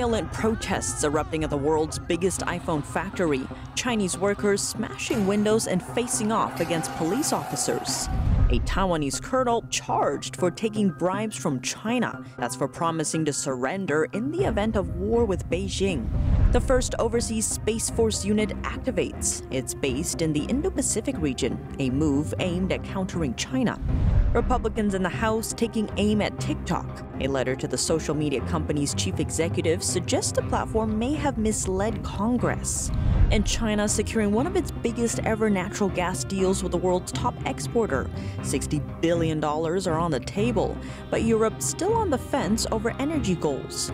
Violent protests erupting at the world's biggest iPhone factory. Chinese workers smashing windows and facing off against police officers. A Taiwanese colonel charged for taking bribes from China. That's for promising to surrender in the event of war with Beijing. The first overseas Space Force unit activates. It's based in the Indo Pacific region, a move aimed at countering China. Republicans in the House taking aim at TikTok. A letter to the social media company's chief executive suggests the platform may have misled Congress. And China securing one of its biggest ever natural gas deals with the world's top exporter. $60 billion are on the table, but Europe still on the fence over energy goals.